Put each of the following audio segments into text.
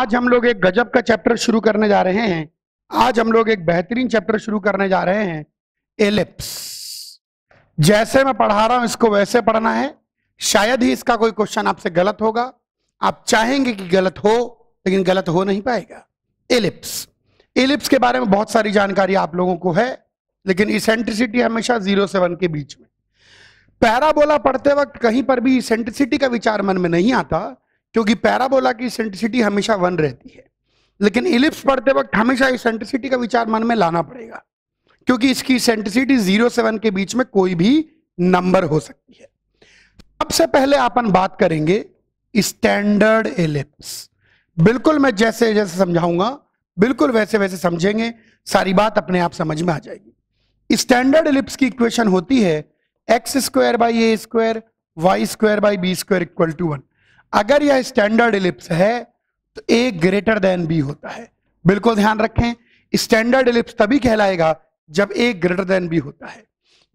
आज हम लोग एक गजब का चैप्टर शुरू करने जा रहे हैं। आज हम लोग एक बेहतरीन चैप्टर शुरू करने जा रहे हैं। एलिप्स जैसे मैं पढ़ा रहा हूँ, इसको वैसे पढ़ना है। शायद ही इसका कोई क्वेश्चन आपसे गलत होगा। आप चाहेंगे कि गलत हो, लेकिन गलत हो नहीं पाएगा। एलिप्स एलिप्स के बारे में बहुत सारी जानकारी आप लोगों को है, लेकिन इसेंट्रिसिटी हमेशा ज़ीरो से वन के बीच में। पैराबोला पढ़ते वक्त कहीं पर भी इसेंट्रिसिटी का विचार मन में नहीं आता क्योंकि पैराबोला की इसेंट्रिसिटी हमेशा वन रहती है। लेकिन इलिप्स पढ़ते वक्त हमेशा इसेंट्रिसिटी का विचार मन में लाना पड़ेगा। क्योंकि इसकी इसेंट्रिसिटी ज़ीरो से वन के बीच में कोई भी नंबर हो सकती है। सबसे पहले अपन बात करेंगे स्टैंडर्ड एलिप्स बिल्कुल मैं जैसे जैसे समझाऊँगा, बिल्कुल वैसे वैसे समझेंगे, सारी बात अपने आप समझ में आ जाएगी। स्टैंडर्ड एलिप्स की इक्वेशन होती है x square by a square y square by b square equal to one अगर यह स्टैंडर्ड एलिप्स है तो ए ग्रेटर देन बी होता है। बिल्कुल ध्यान रखें स्टैंडर्ड एलिप्स तभी कहलाएगा जब ए ग्रेटर देन बी होता है।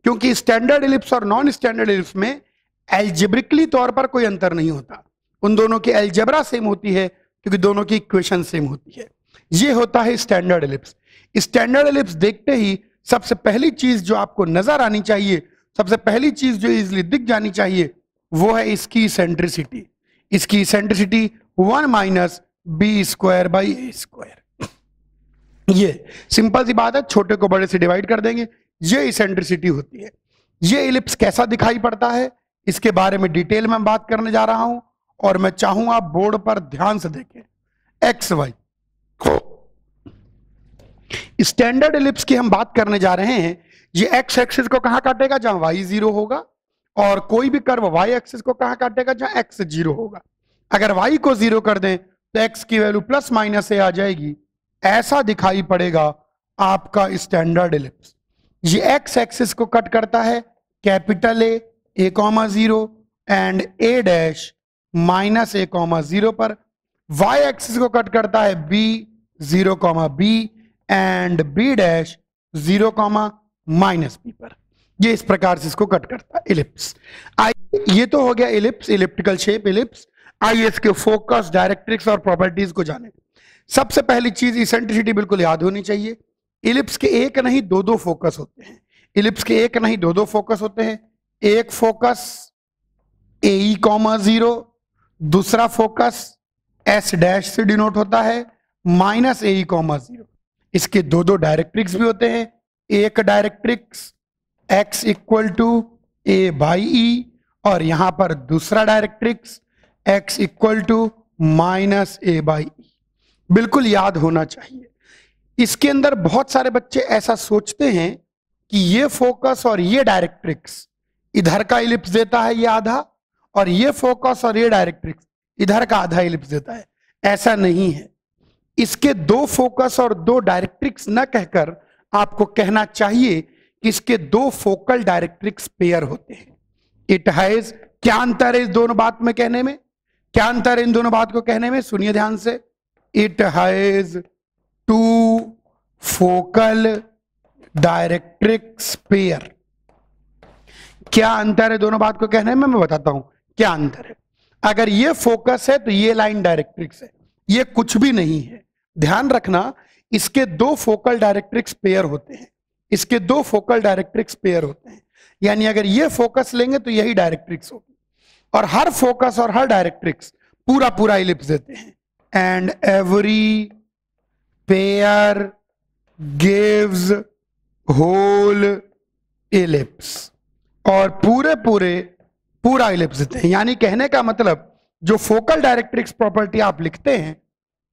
क्योंकि स्टैंडर्ड एलिप्स और नॉन स्टैंडर्ड एलिप्स में एल्जेब्रिकली तौर पर कोई अंतर नहीं होता। उन दोनों की एल्जेब्रा सेम होती है, क्योंकि दोनों की इक्वेशन सेम होती है। ये होता है स्टैंडर्ड एलिप्स स्टैंडर्ड एलिप्स देखते ही सबसे पहली चीज़ जो आपको नज़र आनी चाहिए, सबसे पहली चीज़ जो इजिली दिख जानी चाहिए, वो है इसकी सेंट्रिसिटी इसकी eccentricity one minus B square by A square ये सिंपल सी बात है, छोटे को बड़े से डिवाइड कर देंगे ये इसेंट्रिसिटी होती है। ये इलिप्स कैसा दिखाई पड़ता है, इसके बारे में डिटेल में बात करने जा रहा हूँ, और मैं चाहूँगा बोर्ड पर ध्यान से देखें। एक्स वाई स्टैंडर्ड इलिप्स की हम बात करने जा रहे हैं, ये एक्स एक्सिस को कहाँ काटेगा, जहाँ वाई ज़ीरो होगा और कोई भी कर्व वाई एक्सिस को कहाँ काटेगा? जहाँ एक्स ज़ीरो होगा। अगर वाई को ज़ीरो कर दें तो एक्स की वैल्यू प्लस माइनस ए आ जाएगी। ऐसा दिखाई पड़ेगा आपका स्टैंडर्ड इलिप्स ये एक्स एक्सिस को कट करता है capital a a comma zero and a dash minus a comma zero पर। वाई एक्सिस को कट करता है b zero comma b and b dash zero comma minus b पर। ये इस प्रकार से इसको कट करता है। इलिप्स आई ये तो हो गया इलिप्स इलिप्टिकल शेप इलिप्स आइए इसके फोकस डायरेक्ट्रिक्स और प्रॉपर्टीज़ को जाने। सबसे पहली चीज़ इसेंट्रिसिटी बिल्कुल याद होनी चाहिए। इलिप्स के एक नहीं दो दो फोकस होते हैं। इलिप्स के एक नहीं दो दो फोकस होते हैं। एक फोकस ए कॉमा ज़ीरो दूसरा फोकस एस डैश से डिनोट होता है। माइनस ए कॉमा ज़ीरो इसके दो दो डायरेक्ट्रिक्स भी होते हैं। एक directrix x equal to a by e और यहाँ पर दूसरा directrix x equal to minus a by e बिल्कुल याद होना चाहिए। इसके अंदर बहुत सारे बच्चे ऐसा सोचते हैं कि ये फोकस और ये डायरेक्ट्रिक्स इधर का इलिप्स देता है ये आधा और ये फोकस और ये डायरेक्ट्रिक्स इधर का आधा इलिप्स देता है। ऐसा नहीं है। इसके दो फोकस और दो डायरेक्ट्रिक्स न कहकर आपको कहना चाहिए इसके दो फोकल डायरेक्ट्रिक्स पेयर होते हैं। इट हैज़ क्या अंतर है इस दोनों बात में कहने में? क्या अंतर है इन दोनों बात को कहने में? सुनिए ध्यान से। It has two focal directrix pair. क्या अंतर है दोनों बात को कहने में? मैं बताता हूँ, क्या अंतर है? अगर ये फोकस है तो ये लाइन डायरेक्ट्रिक्स है। ये कुछ भी नहीं है। ध्यान रखना, इसके दो फोकल डायरेक्ट्रिक्स पेयर होते हैं। इसके दो फोकल डायरेक्ट्रिक्स पेयर होते हैं। यानी अगर ये फोकस लेंगे तो यही डायरेक्ट्रिक्स होगी। और हर फोकस और हर डायरेक्ट्रिक्स पूरा पूरा इलिप्स देते हैं। And every pair gives whole ellipse और पूरे पूरे पूरा इलिप्स देते हैं। यानी कहने का मतलब जो फोकल डायरेक्ट्रिक्स प्रॉपर्टी आप लिखते हैं,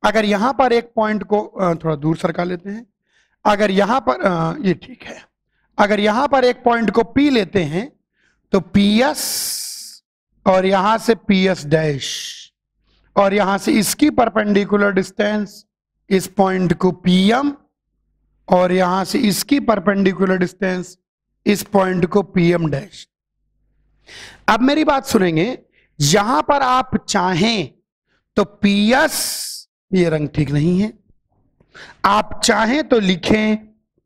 अगर यहाँ पर एक पॉइंट को थोड़ा दूर सरका लेते हैं। अगर यहाँ पर आ, ये ठीक है। अगर यहाँ पर एक पॉइंट को पी लेते हैं तो पी एस और यहाँ से पी एस डैश और यहाँ से इसकी परपेंडिकुलर डिस्टेंस इस पॉइंट को पी एम और यहाँ से इसकी परपेंडिकुलर डिस्टेंस इस पॉइंट को पी एम डैश। अब मेरी बात सुनेंगे यहाँ पर आप चाहें तो पी एस ये रंग ठीक नहीं है। आप चाहें तो लिखें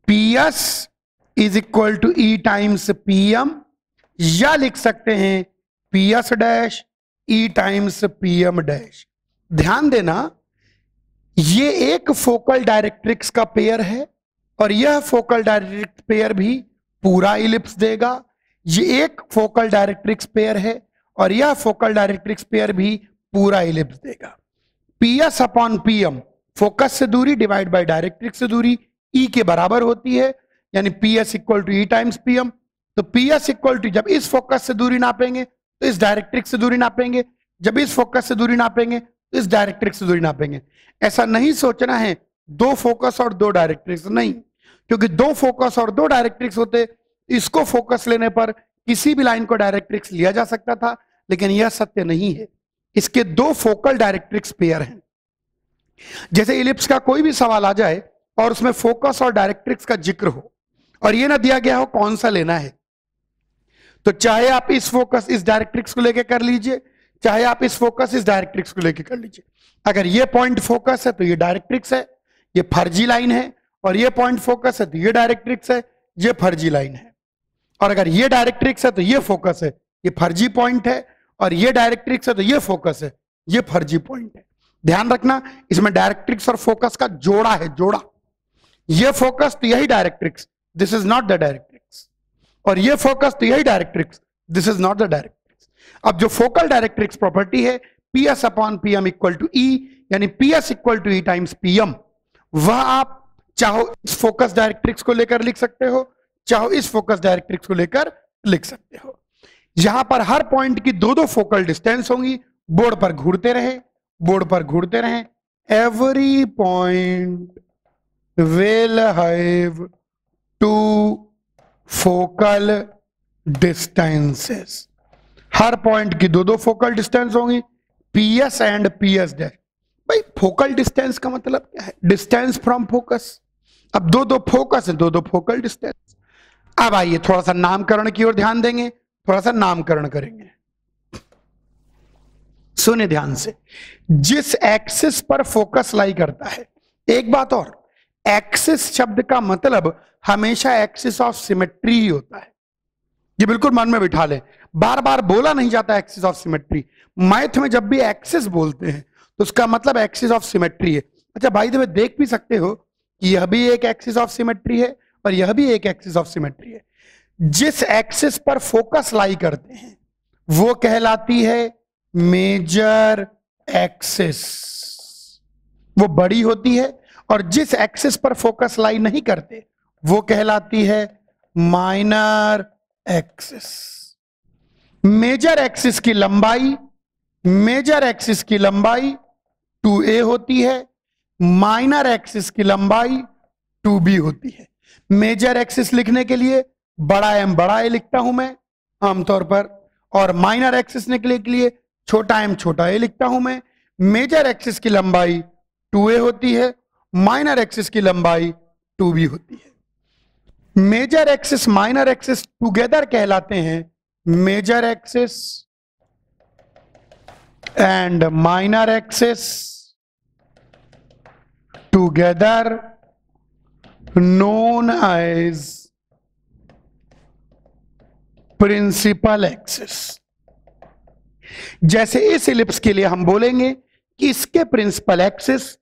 P S is equal to e times P M या लिख सकते हैं P S dash e times P M dash ध्यान देना, ये एक फोकल डायरेक्ट्रिक्स का पेयर है, और यह फोकल डायरेक्ट्रिक्स पेयर भी पूरा इलिप्स देगा। ये एक फोकल डायरेक्ट्रिक्स पेयर है, और यह फोकल डायरेक्ट्रिक्स पेयर भी पूरा इलिप्स देगा। P S upon P M focus से दूरी डिवाइड बाय डायरेक्ट्रिक्स से दूरी ई e के बराबर होती है, यानी P S equal to e times P M तो पी एस इक्वल टू जब इस फोकस से दूरी नापेंगे तो इस डायरेक्ट्रिक्स से दूरी नापेंगे, जब इस फोकस से दूरी नापेंगे तो इस डायरेक्ट्रिक्स से दूरी नापेंगे। ऐसा नहीं सोचना है, दो फोकस और दो डायरेक्ट्रिक्स नहीं, क्योंकि दो फोकस और दो डायरेक्ट्रिक्स होते, इसको फोकस लेने पर किसी भी लाइन को डायरेक्ट्रिक्स लिया जा सकता था, लेकिन यह सत्य नहीं है। इसके दो फोकल डायरेक्ट्रिक्स पेयर हैं। जैसे इलिप्स का कोई भी सवाल आ जाए और उसमें फोकस और डायरेक्ट्रिक्स का ज़िक्र हो, और यह ना दिया गया हो कौन सा लेना है तो चाहे आप इस फोकस इस डायरेक्ट्रिक्स को लेकर कर लीजिए, चाहे आप इस फोकस इस डायरेक्ट्रिक्स को लेकर कर लीजिए। अगर ये पॉइंट फोकस है तो ये डायरेक्ट्रिक्स है, ये फर्जी लाइन है, और ये पॉइंट फोकस है तो ये डायरेक्ट्रिक्स है, ये फर्जी लाइन है। और अगर ये डायरेक्ट्रिक्स है तो ये फोकस है, ये फर्जी पॉइंट है, और ये डायरेक्ट्रिक्स है तो ये फोकस है, ये फर्जी पॉइंट है। ध्यान रखना, इसमें डायरेक्ट्रिक्स और फोकस का जोड़ा है, जोड़ा। ये फोकस तो यही directrix this is not the directrix और ये फोकस तो यही directrix this is not the directrix अब जो फोकल डायरेक्ट्रिक्स प्रॉपर्टी है P S upon P M equal to e यानी P S equal to e times P M वह आप चाहो इस फोकस डायरेक्ट्रिक्स को लेकर लिख सकते हो, चाहो इस फोकस डायरेक्ट्रिक्स को लेकर लिख सकते हो। यहाँ पर हर पॉइंट की दो दो फोकल डिस्टेंस होंगी बोर्ड पर घूरते रहे। बोर्ड पर घूरते रहे। Every point will have two focal distances her point की दो दो फोकल डिस्टेंस होंगी। PS and P S dash भाई फोकल डिस्टेंस का मतलब क्या है? डिस्टेंस फ्रॉम फोकस अब दो दो फोकस है दो दो फोकल डिस्टेंस अब आइए, थोड़ा सा नामकरण की ओर ध्यान देंगे। थोड़ा सा नामकरण करेंगे। सुने ध्यान से। जिस एक्सिस पर फोकस लाई करता है, एक बात और एक्सिस शब्द का मतलब हमेशा एक्सिस ऑफ़ सिमेट्री ही होता है। ये बिल्कुल मन में बिठा ले। बार बार बोला नहीं जाता एक्सिस ऑफ़ सिमेट्री मैथ में जब भी एक्सिस बोलते हैं तो उसका मतलब एक्सिस ऑफ़ सिमेट्री है। अच्छा भाई देवे देख भी सकते हो कि यह भी एक एक्सिस ऑफ़ सिमेट्री है और यह भी एक एक्सिस ऑफ़ सिमेट्री है। जिस एक्सिस पर फोकस लाई करते हैं, वो कहलाती है मेजर एक्सिस। वो बड़ी होती है और जिस एक्सिस पर फोकस लाई नहीं करते, वो कहलाती है माइनर एक्सिस। मेजर एक्सिस की लंबाई, मेजर एक्सिस की लंबाई टू ए होती है, माइनर एक्सिस की लंबाई टू बी होती है। मेजर एक्सिस लिखने के लिए बड़ा एम बड़ा ए लिखता हूँ मैं आमतौर पर, और माइनर एक्सिस निकले के लिए छोटा एम छोटा ए लिखता हूँ मैं। मेजर एक्सिस की लंबाई टू ए होती है। माइनर एक्सिस की लंबाई टू बी होती है। Major axis minor axis together कहलाते हैं। Major axis and minor axis together known as principal axis जैसे इस इलिप्स के लिए हम बोलेंगे कि इसके प्रिंसिपल एक्सिस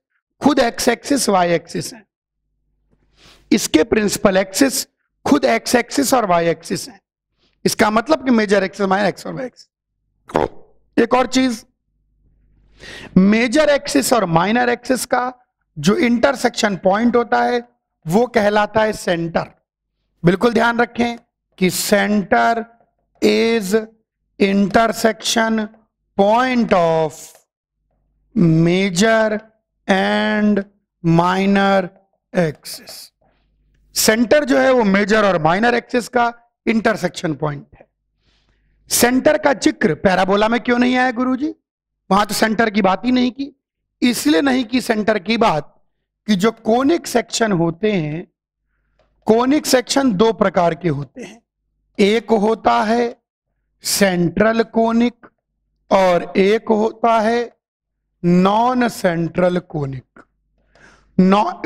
खुद एक्स एक्सिस वाई एक्सिस है। इसके प्रिंसिपल एक्सिस खुद एक्स एक्सिस और वाई एक्सिस है। इसका मतलब कि मेजर एक्सिस माइनर एक्स और वाई एक्सिस। एक और चीज़ मेजर एक्सिस और माइनर एक्सिस का जो इंटरसेक्शन पॉइंट होता है वो कहलाता है सेंटर। बिल्कुल ध्यान रखें कि centre is intersection point of major and minor axis centre जो है वो मेजर और माइनर एक्सिस का इंटरसेक्शन पॉइंट है. सेंटर का ज़िक्र पैराबोला में क्यों नहीं आया गुरुजी? वहाँ तो सेंटर की बात ही नहीं की. इसलिए नहीं की सेंटर की बात कि जो कोनिक सेक्शन होते हैं कोनिक सेक्शन दो प्रकार के होते हैं. एक होता है सेंट्रल कोनिक और एक होता है non central conic.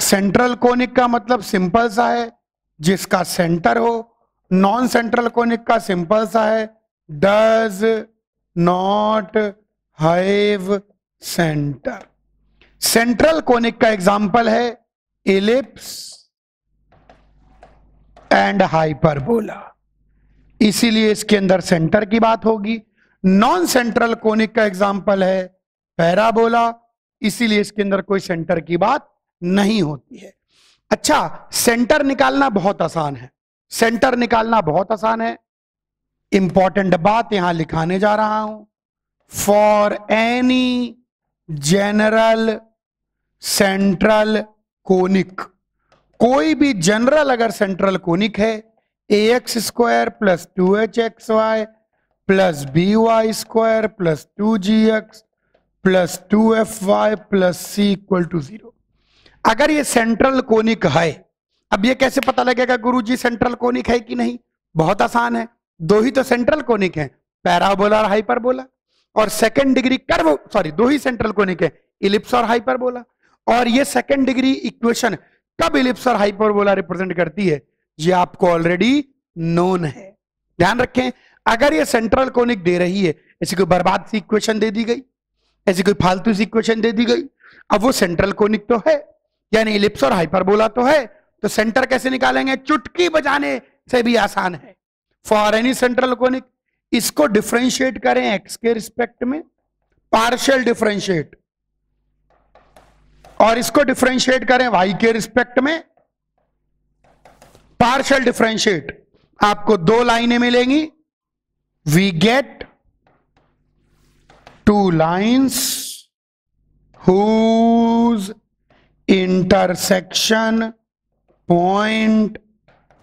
Central conic का मतलब सिंपल सा है, जिसका सेंटर हो, नॉन सेंट्रल कोनिक का सिंपल सा है, does not have centre. Central conic का एग्ज़ाम्पल है एलिप्स एंड हाइपरबोला। इसीलिए इसके अंदर सेंटर की बात होगी। नॉन सेंट्रल कोनिक का एग्ज़ाम्पल है पैराबोला इसीलिए इसके अंदर कोई सेंटर की बात नहीं होती है। अच्छा सेंटर निकालना बहुत आसान है। सेंटर निकालना बहुत आसान है। इंपॉर्टेंट बात यहाँ लिखाने जा रहा हूँ। For any general central conic कोई भी जनरल अगर सेंट्रल कोनिक है a x square plus two h x y plus b y square plus two g x plus two f y plus c equal to zero अगर ये central conic है, अब ये कैसे पता लगेगा गुरुजी सेंट्रल कोनिक है कि नहीं? बहुत आसान है। दो ही तो सेंट्रल कोनिक है पैराबोला और हाइपरबोला और सेकेंड डिग्री कर्व सॉरी दो ही सेंट्रल कोनिक है इलिप्स और हाइपरबोला और ये सेकेंड डिग्री इक्वेशन कब इलिप्स और हाइपरबोला रिप्रेजेंट करती है? ये आपको ऑलरेडी नोन है। ध्यान रखें, अगर ये सेंट्रल कोनिक दे रही है, ऐसी कोई बर्बाद सी इक्वेशन दे दी गई, ऐसी कोई फालतू सी इक्वेशन दे दी गई, अब वो सेंट्रल कोनिक तो है, यानी इलिप्स और हाइपरबोला तो है तो सेंटर कैसे निकालेंगे? चुटकी बजाने से भी आसान है। फॉर एनी सेंट्रल कोनिक इसको डिफ्रेंशिएट करें एक्स के रिस्पेक्ट में पार्शियल डिफ्रेंशिएट और इसको डिफ्रेंशिएट करें वाई के रिस्पेक्ट में पार्शियल डिफ्रेंशिएट आपको दो लाइनें मिलेंगी। We get two lines whose intersection point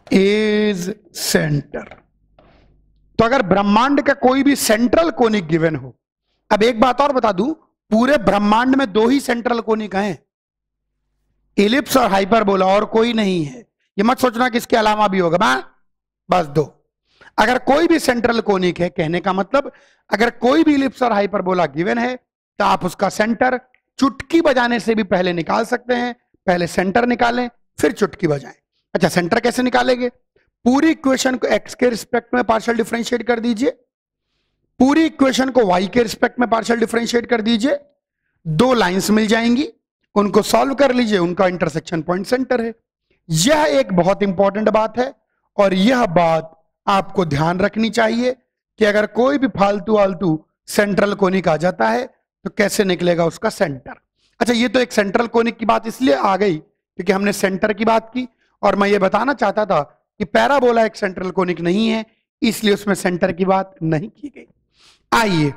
is centre तो अगर ब्रह्मांड का कोई भी सेंट्रल कोनिक गिवन हो, अब एक बात और बता दूँ, पूरे ब्रह्मांड में दो ही सेंट्रल कोनिक हैं। इलिप्स और हाइपरबोला और कोई नहीं है। ये मत सोचना कि इसके अलावा भी होगा बस दो। अगर कोई भी सेंट्रल कोनिक है, कहने का मतलब अगर कोई भी इलिप्स और हाइपरबोला गिवन है तो आप उसका सेंटर चुटकी बजाने से भी पहले निकाल सकते हैं, पहले सेंटर निकालें, फिर चुटकी बजाएँ। अच्छा सेंटर कैसे निकालेंगे? पूरी इक्वेशन को एक्स के रिस्पेक्ट में पार्शियल डिफरेंशिएट कर दीजिए। पूरी इक्वेशन को वाई के रिस्पेक्ट में पार्शियल डिफरेंशिएट कर दीजिए। दो लाइंस मिल जाएँगी, उनको सॉल्व कर लीजिए, उनका इंटरसेक्शन पॉइंट सेंटर है। यह एक बहुत इंपॉर्टेंट बात है और यह बात आपको ध्यान रखनी चाहिए कि अगर कोई भी फालतू आलतू सेंट्रल कोनिक आ जाता है तो कैसे निकलेगा उसका सेंटर अच्छा ये तो एक सेंट्रल कोनिक की बात इसलिए आ गई क्योंकि हमने सेंटर की बात की और मैं ये बताना चाहता था कि पैराबोला एक सेंट्रल कोनिक नहीं है, इसलिए उसमें सेंटर की बात नहीं की गई। आइए,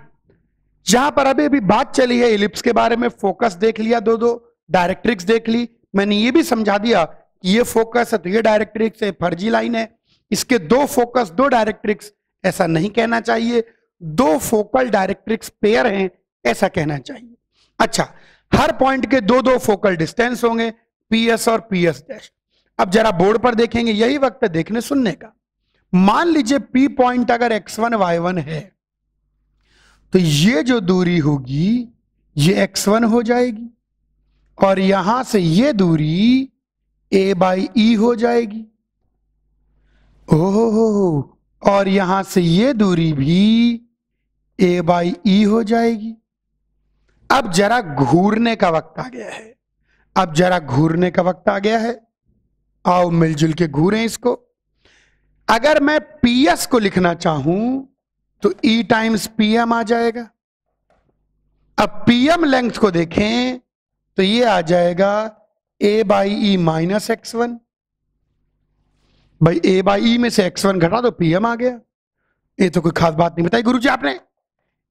जहाँ पर अभी अभी बात चली है इलिप्स के बारे में फोकस देख लिया दो दो डायरेक्ट्रिक्स देख ली, मैंने ये भी समझा दिया ये फोकस है तो ये डायरेक्ट्रिक्स है, फर्जी लाइन है। इसके दो फोकस दो डायरेक्ट्रिक्स ऐसा नहीं कहना चाहिए। दो फोकल डायरेक्ट्रिक्स पेयर हैं, ऐसा कहना चाहिए। अच्छा हर पॉइंट के दो दो फोकल डिस्टेंस होंगे पी एस और पी एस डैश अब जरा बोर्ड पर देखेंगे, यही वक्त है देखने सुनने का। मान लीजिए पी पॉइंट अगर एक्स वन वाई वन है तो ये जो दूरी होगी, ये एक्स वन हो जाएगी। और यहाँ से ये दूरी ए बाई ई हो जाएगी। ओहो और यहाँ से ये दूरी भी ए बाई ई हो जाएगी। अब जरा घूरने का वक्त आ गया है। अब जरा घूरने का वक्त आ गया है। आओ मिलजुल के घूरें इसको। अगर मैं पी एस को लिखना चाहूँ तो ई टाइम्स पी एम आ जाएगा। अब पी एम लेंथ को देखें तो ये आ जाएगा a by e minus x one भाई ए बाई ई में से एक्स वन घटा दो पी एम आ गया। ये तो कोई खास बात नहीं बताई गुरु जी आपने।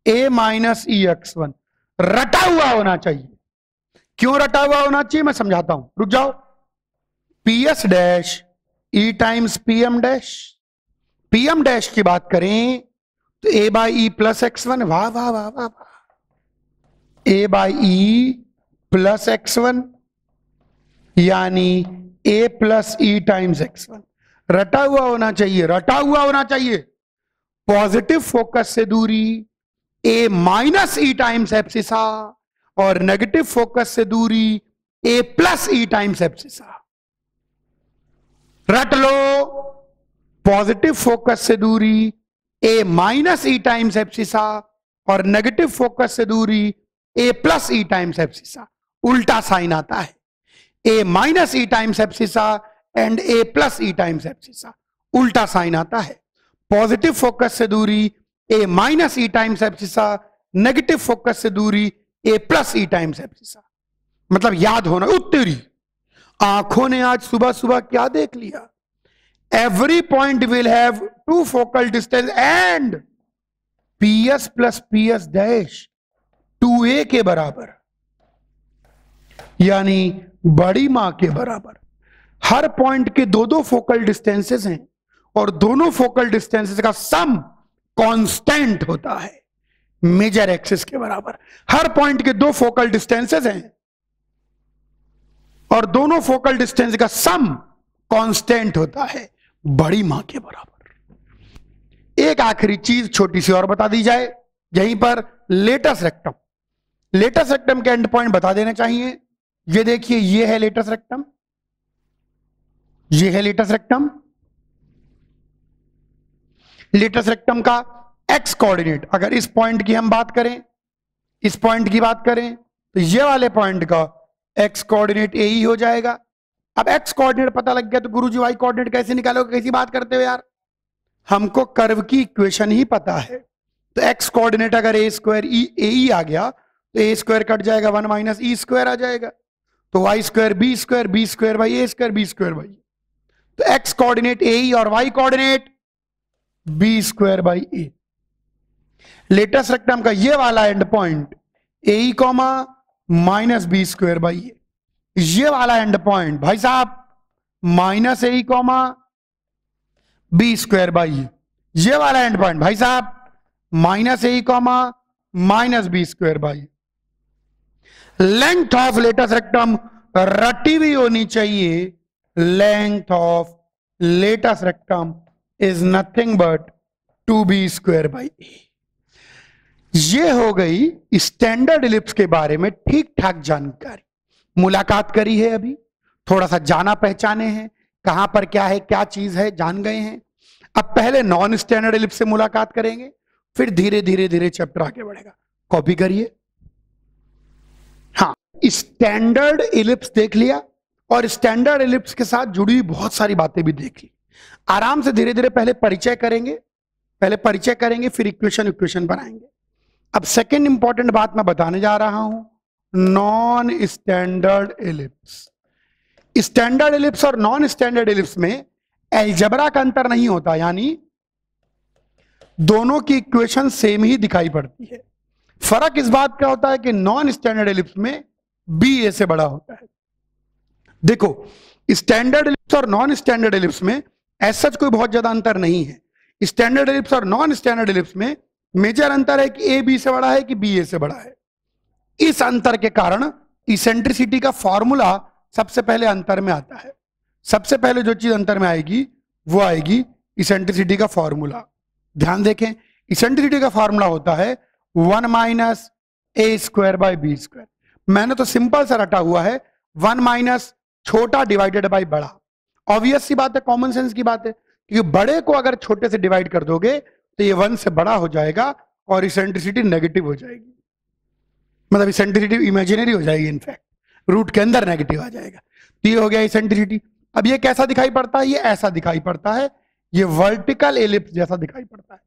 A minus e x one रटा हुआ होना चाहिए। क्यों रटा हुआ होना चाहिए? मैं समझाता हूँ। रुक जाओ। P S dash e times P M dash P M dash की बात करें तो a by e plus x one वाह वाह वाह वाह वाह। A by e plus x one यानी a plus e times x one रटा हुआ होना चाहिए, रटा हुआ होना चाहिए। पॉजिटिव फोकस से दूरी a minus e times abscissa और नेगेटिव फोकस से दूरी a plus e times abscissa रट लो पॉजिटिव फोकस से दूरी a minus e times abscissa और नेगेटिव फोकस से दूरी a plus e times abscissa उल्टा साइन आता है। A minus e times abscissa and a plus e times abscissa उल्टा साइन आता है। पॉजिटिव फोकस से दूरी a minus e times abscissa negative focus से दूरी a plus e times abscissa मतलब याद होना, उत्तरी। आँखों ने आज सुबह सुबह क्या देख लिया? Every point will have two focal distance and P S plus P S dash two a के बराबर। यानी बड़ी माँ के बराबर। हर पॉइंट के दो दो फोकल डिस्टेंसेस हैं और दोनों फोकल डिस्टेंसेस का सम कांस्टेंट होता है मेजर एक्सिस के बराबर। हर पॉइंट के दो फोकल डिस्टेंसेस हैं और दोनों फोकल डिस्टेंस का सम कांस्टेंट होता है, बड़ी माँ के बराबर। एक आखिरी चीज़ छोटी सी और बता दी जाए, यहीं पर लेटेस्ट रेक्टम लेटेस्ट रेक्टम के एंड पॉइंट बता देने चाहिए। ये देखिए, ये है लेटेस्ट रेक्टम। ये है लेटेस्ट रेक्टम। लेटेस्ट रेक्टम का एक्स कोऑर्डिनेट अगर इस पॉइंट की हम बात करें, इस पॉइंट की बात करें तो ये वाले पॉइंट का एक्स कोऑर्डिनेट ए ही हो जाएगा। अब एक्स कोऑर्डिनेट पता लग गया तो गुरुजी वाई कोऑर्डिनेट कैसे निकालोगे, कैसी बात करते हो यार? हमको कर्व की इक्वेशन ही पता है। तो एक्स कोऑर्डिनेट अगर ए स्क्वायर ई ए आ गया तो ए स्क्वायर कट जाएगा वन माइनस ई स्क्वायर आ जाएगा। तो Y square B square B square by A square B square by तो एक्स कोऑर्डिनेट ए और Y coordinate B square by A latus rectum का ये वाला end point A comma minus B square by A ये वाला end point भाई साहब minus A comma B square by A ये वाला एंड पॉइंट भाई साहब minus A comma minus B square by length of latus rectum रटी हुई होनी चाहिए। Length of latus rectum is nothing but two B square by A ये हो गई स्टैंडर्ड इलिप्स के बारे में ठीक ठाक जानकारी। मुलाकात करी है अभी। थोड़ा सा जाना पहचाने हैं। कहाँ पर क्या है, क्या चीज़ है, जान गए हैं। अब पहले नॉन स्टैंडर्ड इलिप्स से मुलाकात करेंगे, फिर धीरे धीरे धीरे चैप्टर आगे बढ़ेगा। कॉपी करिए। स्टैंडर्ड इलिप्स देख लिया और स्टैंडर्ड इलिप्स के साथ जुड़ी हुई बहुत सारी बातें भी देख ली। आराम से धीरे धीरे पहले परिचय करेंगे, पहले परिचय करेंगे, फिर इक्वेशन इक्वेशन बनाएँगे। अब सेकेंड इंपॉर्टेंट बात मैं बताने जा रहा हूँ non standard ellipse standard ellipse और नॉन स्टैंडर्ड इलिप्स में एल्जबरा का अंतर नहीं होता, यानी दोनों की इक्वेशन सेम ही दिखाई पड़ती है। फ़र्क इस बात का होता है कि नॉन स्टैंडर्ड एलिप्स में बी ए से बड़ा होता है। देखो स्टैंडर्ड एलिप्स और नॉन स्टैंडर्ड एलिप्स में ऐसा कोई बहुत ज़्यादा अंतर नहीं है। स्टैंडर्ड एलिप्स और नॉन स्टैंडर्ड एलिप्स में मेजर अंतर है कि ए बी से बड़ा है कि बी ए से बड़ा है। इस अंतर के कारण इसेंट्रिसिटी का फॉर्मूला सबसे पहले अंतर में आता है। सबसे पहले जो चीज़ अंतर में आएगी, वो आएगी इसेंट्रिसिटी का फॉर्मूला ध्यान देखें इसेंट्रिसिटी का फॉर्मूला होता है one minus A square by B square मैंने तो सिंपल सा रटा हुआ है, वन माइनस छोटा डिवाइडेड बाई बड़ा। ऑब्वियस सी बात है कॉमन सेंस की बात है, क्योंकि बड़े को अगर छोटे से डिवाइड कर दोगे तो ये वन से बड़ा हो जाएगा और इसेंट्रिसिटी नेगेटिव हो जाएगी। मतलब इसेंट्रिसिटी इमेजिनरी हो जाएगी इनफैक्ट रूट के अंदर नेगेटिव आ जाएगा। तो ये हो गया इसेंट्रिसिटी अब ये कैसा दिखाई पड़ता है? ये ऐसा दिखाई पड़ता है, ये वर्टिकल एलिप्स जैसा दिखाई पड़ता है।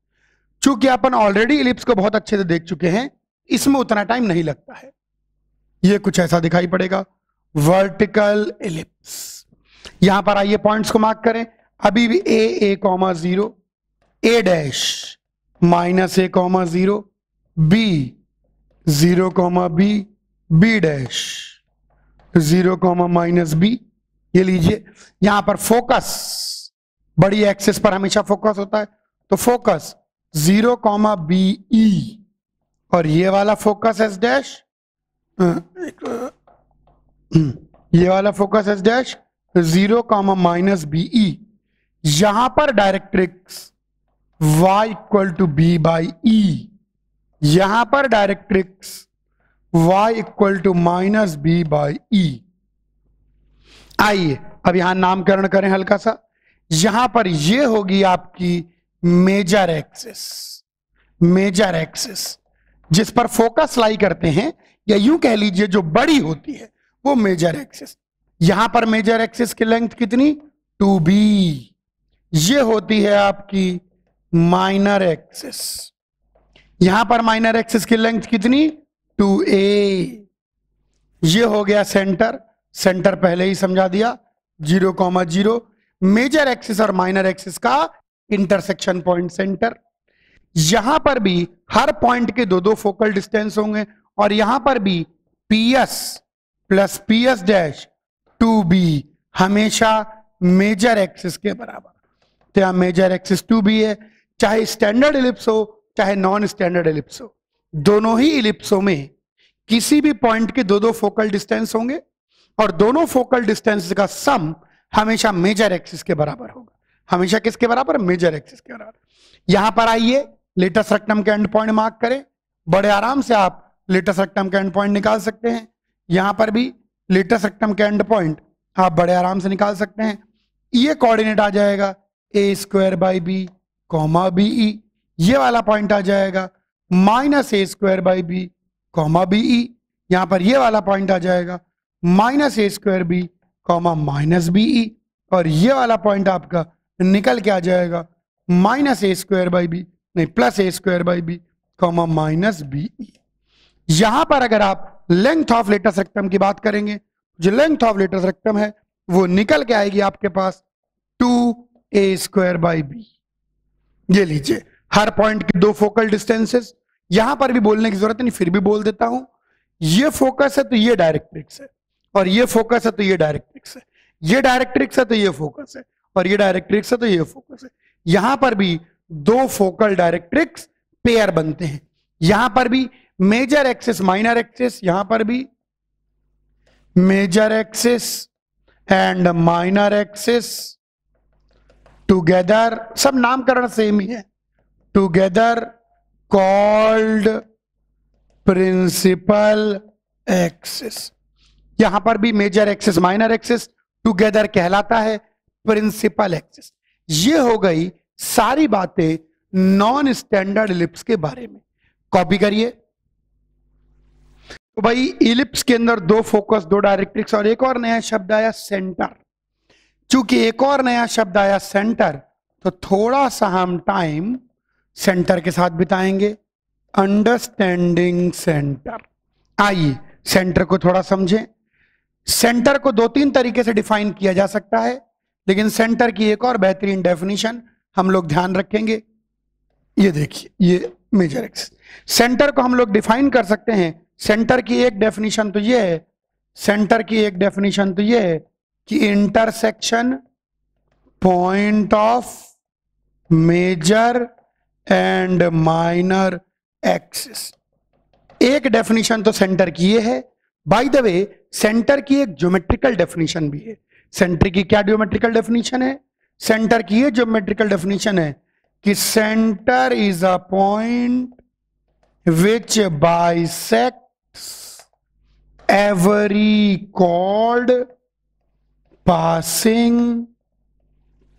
चूँकि अपन ऑलरेडी एलिप्स को बहुत अच्छे से देख चुके हैं, इसमें उतना टाइम नहीं लगता है। ये कुछ ऐसा दिखाई पड़ेगा। वर्टिकल एलिप्स यहाँ पर आइए पॉइंट्स को मार्क करें। अभी भी A A comma zero A dash minus A comma zero B zero comma B B dash zero comma minus B ये लीजिए। यहाँ पर फोकस बड़ी एक्सेस पर हमेशा फोकस होता है। तो focus zero comma B E और ये वाला फोकस एस डैश ये वाला focus S dash zero comma minus B E यहाँ पर directrix y equal to B by E यहाँ पर directrix y equal to minus B by E आइए, अब यहाँ नामकरण करें हल्का सा। यहाँ पर ये होगी आपकी मेजर एक्सिस मेजर एक्सिस जिस पर फोकस लाई करते हैं या यूँ कह लीजिए जो बड़ी होती है, वो मेजर एक्सिस यहाँ पर मेजर एक्सिस की लेंथ कितनी? टू बी ये होती है आपकी माइनर एक्सिस यहाँ पर माइनर एक्सिस की लेंथ कितनी? टू ए ये हो गया सेंटर सेंटर पहले ही समझा दिया। Zero comma zero. Major axis और माइनर एक्सिस का इंटरसेक्शन पॉइंट सेंटर यहाँ पर भी हर पॉइंट के दो दो फोकल डिस्टेंस होंगे। और यहाँ पर भी P S plus P S dash two B हमेशा मेजर एक्सिस के बराबर। तो यहाँ मेजर एक्सिस टू बी है, चाहे स्टैंडर्ड इलिप्स हो, चाहे नॉन स्टैंडर्ड इलिप्स हो। दोनों ही इलिप्सों में किसी भी पॉइंट के दो दो फोकल डिस्टेंस होंगे और दोनों फोकल डिस्टेंस का सम हमेशा मेजर एक्सिस के बराबर होगा। हमेशा किसके बराबर? मेजर एक्सिस के बराबर। यहाँ पर आइए लेटेस्ट रेक्टम के एंड पॉइंट मार्क करें। बड़े आराम से आप लेटेस्ट रेक्टम के एंड पॉइंट निकाल सकते हैं। यहाँ पर भी लेटेस्ट रेक्टम के एंड पॉइंट आप बड़े आराम से निकाल सकते हैं। ये कोऑर्डिनेट आ जाएगा A square by B comma B E ये वाला पॉइंट आ जाएगा minus A square by B comma B E यहाँ पर ये वाला पॉइंट आ जाएगा minus A square B comma minus B E और ये वाला पॉइंट आपका निकल के आ जाएगा minus A square by B नहीं plus A square by B comma minus B E यहाँ पर अगर आप लेंथ ऑफ़ लेटस रेक्टम की बात करेंगे, जो लेंथ ऑफ़ लेटस रेक्टम है, वो निकल के आएगी आपके पास two A square by B ये लीजिए, हर पॉइंट के दो फोकल डिस्टेंसेस यहाँ पर भी बोलने की ज़रूरत नहीं, फिर भी बोल देता हूँ। ये फोकस है तो ये डायरेक्ट्रिक्स है, और ये फोकस है तो ये डायरेक्ट्रिक्स है। ये डायरेक्ट्रिक्स है तो ये फोकस है, और ये डायरेक्ट्रिक्स है तो ये फोकस है। यहाँ पर भी दो फोकल डायरेक्ट्रिक्स पेयर बनते हैं। यहाँ पर भी मेजर एक्सिस, माइनर एक्सिस, यहाँ पर भी। Major axis and minor axis together, सब नामकरण सेम ही है। Together called principal axis. यहाँ पर भी major axis, minor axis together कहलाता है, प्रिंसिपल एक्सिस। ये हो गई सारी बातें नॉन स्टैंडर्ड लिप्स के बारे में। कॉपी करिए। तो भाई इलिप्स के अंदर दो फोकस दो डायरेक्ट्रिक्स और एक और नया शब्द आया सेंटर चूँकि एक और नया शब्द आया सेंटर तो थोड़ा सा हम टाइम सेंटर के साथ बिताएँगे. अंडरस्टैंडिंग सेंटर आइए सेंटर को थोड़ा समझें. सेंटर को दो तीन तरीके से डिफाइन किया जा सकता है, लेकिन सेंटर की एक और बेहतरीन डेफिनेशन हम लोग ध्यान रखेंगे. ये देखिए, ये मेजर एक्स सेंटर को हम लोग डिफाइन कर सकते हैं सेंटर की एक डेफिनेशन तो ये है, सेंटर की एक डेफिनेशन तो ये है कि intersection, point of major and minor axis. एक डेफिनेशन तो सेंटर की ये है। बाय द वे, सेंटर की एक ज्योमेट्रिकल डेफिनेशन भी है। सेंटर की क्या ज्योमेट्रिकल डेफिनेशन है? सेंटर की ये ज्योमेट्रिकल डेफिनेशन है कि centre is a point which bisects every chord passing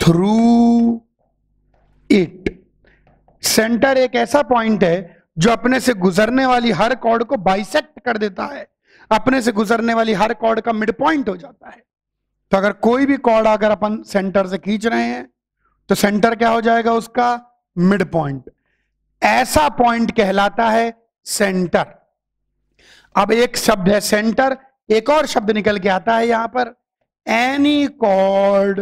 through it centre एक ऐसा पॉइंट है जो अपने से गुजरने वाली हर कॉर्ड को बाइसेक्ट कर देता है। अपने से गुजरने वाली हर कॉर्ड का मिड पॉइंट हो जाता है। तो अगर कोई भी कॉर्ड अगर अपन सेंटर से खींच रहे हैं तो सेंटर क्या हो जाएगा उसका मिड पॉइंट ऐसा पॉइंट कहलाता है सेंटर अब एक शब्द है सेंटर, एक और शब्द निकल के आता है यहाँ पर, any chord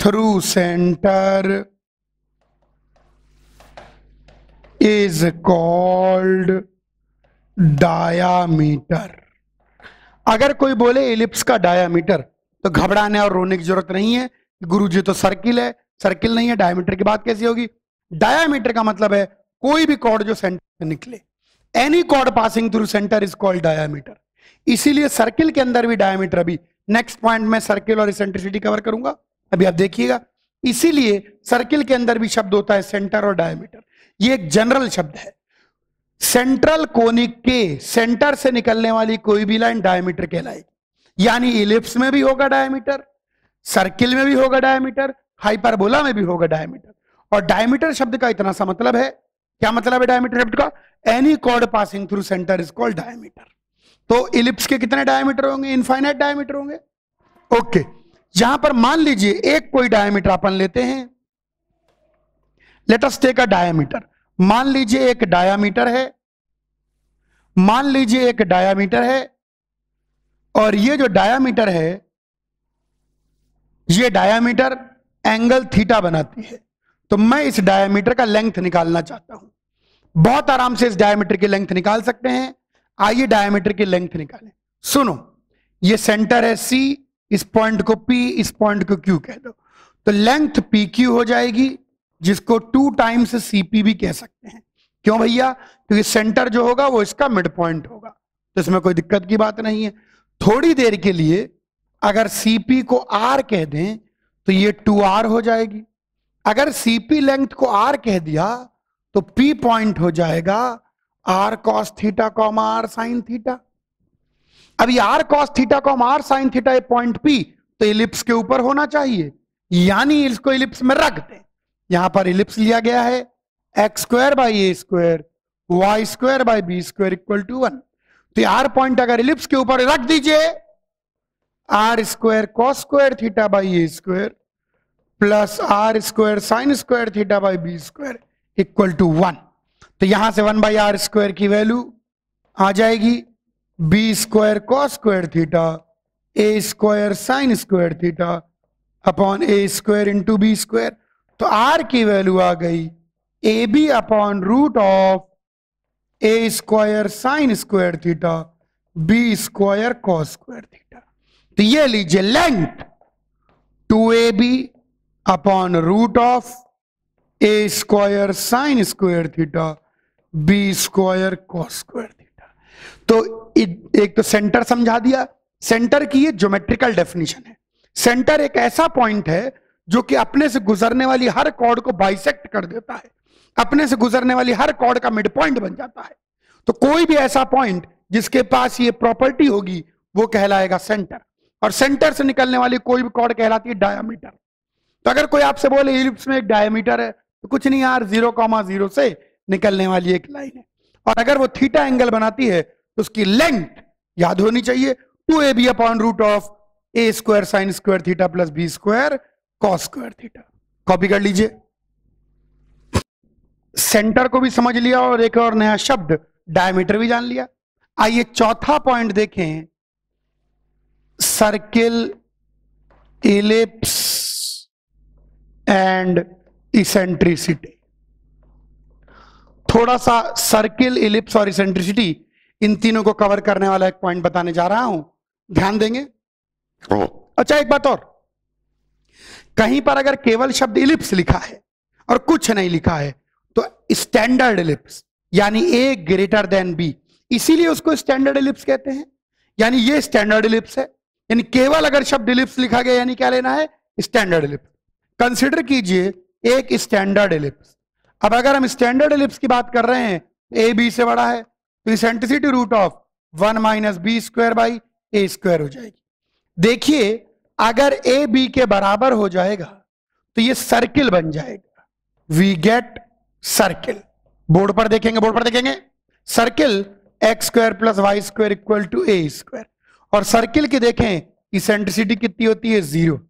through centre is called diameter. अगर कोई बोले इलिप्स का डायामीटर तो घबराने और रोने की ज़रूरत नहीं है गुरु जी तो सर्किल है, सर्किल नहीं है, डायमीटर की बात कैसी होगी? डायामीटर का मतलब है कोई भी कॉर्ड जो सेंटर से निकले। Any chord passing through centre is called diameter इसीलिए सर्किल के अंदर भी डायमीटर अभी नेक्स्ट पॉइंट में सर्किल और सेंट्रिसिटी कवर करूँगा। अभी आप देखिएगा। इसीलिए सर्किल के अंदर भी शब्द होता है सेंटर और डायमीटर ये एक जनरल शब्द है। सेंट्रल कोनिक के सेंटर से निकलने वाली कोई भी लाइन डायमीटर कहलाएगी। यानी इलिप्स में भी होगा डायमीटर सर्किल में भी होगा डायमीटर हाइपरबोला में भी होगा डायमीटर और डायमीटर शब्द का इतना सा मतलब है क्या मतलब है डायमीटर शब्द का? Any chord passing through centre is called diameter तो इलिप्स के कितने डायमीटर होंगे? इनफाइनाइट डायमीटर होंगे। ओके यहाँ पर मान लीजिए, एक कोई डायमीटर अपन लेते हैं। Let us take a diameter मान लीजिए एक डायामीटर है। मान लीजिए एक डायामीटर है। और ये जो डायामीटर है, ये डायामीटर एंगल थीटा बनाती है। तो मैं इस डायामीटर का लेंथ निकालना चाहता हूँ। बहुत आराम से इस डायमीटर की लेंथ निकाल सकते हैं। आइए डायमीटर की लेंथ निकालें। सुनो, ये सेंटर है सी इस पॉइंट को पी इस पॉइंट को क्यू कह दो। तो लेंथ पी क्यू हो जाएगी, जिसको टू टाइम्स सीपी भी कह सकते हैं। क्यों भैया? क्योंकि सेंटर जो होगा, वो इसका मिड पॉइंट होगा। तो इसमें कोई दिक्कत की बात नहीं है। थोड़ी देर के लिए अगर सीपी को आर कह दें तो ये टू आर हो जाएगी। अगर सीपी लेंथ को आर कह दिया तो पी पॉइंट हो जाएगा R cos theta comma R sine theta अभी R cos theta comma R sine theta a point P तो इलिप्स के ऊपर होना चाहिए। यानी इसको इलिप्स में रख दे। यहाँ पर इलिप्स लिया गया है। X square by A square Y square by B square equal to one तो आर पॉइंट अगर इलिप्स के ऊपर रख दीजिए R square cos square theta by A square plus R square sine square theta by B square equal to one. तो यहाँ से one by are square की वैल्यू आ जाएगी। B square cos square theta, A square sine square theta upon A square into B square. तो are की value आ गई A B upon root of A square sine square theta, B square cos square theta. तो ये लीजिए length two A B upon root of A square sine square theta B square cos square theta तो एक तो centre समझा दिया। Centre की ये ज्योमेट्रिकल डेफिनेशन है। सेंटर एक ऐसा पॉइंट है जो कि अपने से गुजरने वाली हर कॉर्ड को बाइसेक्ट कर देता है। अपने से गुजरने वाली हर कॉर्ड का मिड पॉइंट बन जाता है। तो कोई भी ऐसा पॉइंट जिसके पास ये प्रॉपर्टी होगी, वो कहलाएगा सेंटर और सेंटर से निकलने वाली कोई भी कॉर्ड कहलाती है डायामीटर तो अगर कोई आपसे बोले इलिप्स में एक डायमीटर है तो कुछ नहीं यार ज़ीरो कॉमा ज़ीरो से निकलने वाली एक लाइन है। और अगर वो थीटा एंगल बनाती है तो उसकी लेंथ याद होनी चाहिए। Two A B upon root of A square sine square theta plus B square cos square theta copy कर लीजिए। सेंटर को भी समझ लिया और एक और नया शब्द डायमीटर भी जान लिया। आइए चौथा पॉइंट देखें। सर्किल इलिप्स एंड इसेंट्रिसिटी थोड़ा सा सर्किल इलिप्स और इसेंट्रिसिटी इन तीनों को कवर करने वाला एक पॉइंट बताने जा रहा हूँ। ध्यान देंगे? अच्छा एक बात और। कहीं पर अगर केवल शब्द इलिप्स लिखा है और कुछ नहीं लिखा है तो स्टैंडर्ड इलिप्स यानी ए ग्रेटर देन बी इसीलिए उसको स्टैंडर्ड इलिप्स कहते हैं। यानी ये स्टैंडर्ड इलिप्स है। यानी केवल अगर शब्द इलिप्स लिखा गया यानी क्या लेना है? स्टैंडर्ड इलिप्स कंसिडर कीजिए एक स्टैंडर्ड एलिप्स अब अगर हम स्टैंडर्ड एलिप्स की बात कर रहे हैं ए बी से बड़ा है तो eccentricity root of one minus B square by A square हो जाएगी। देखिए, अगर ए बी के बराबर हो जाएगा तो ये सर्किल बन जाएगा। वी गेट सर्किल बोर्ड पर देखेंगे बोर्ड पर देखेंगे। Circle x square plus y square equal to a square और सर्किल की देखें इसेंट्रिसिटी कितनी होती है? ज़ीरो